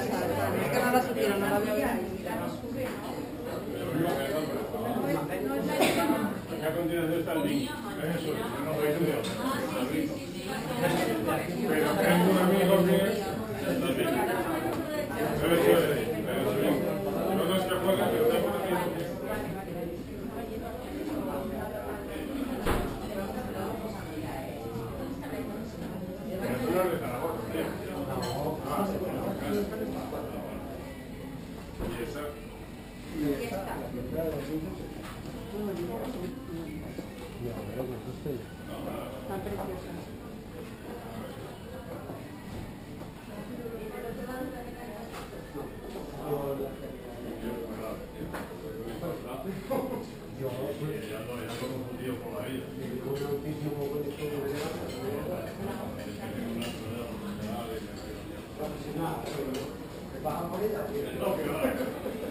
La es que no la había visto. A continuación está el link. Es eso, no de otro. Pero tengo un amigo que también. Pero eso es, pero eso es. No nos que juega, pero está por aquí. Pero tú no eres Zaragoza, tío. Ah, y esa. Está preciosa. Ya no, ya no confundido por la vida. Por. No, que va.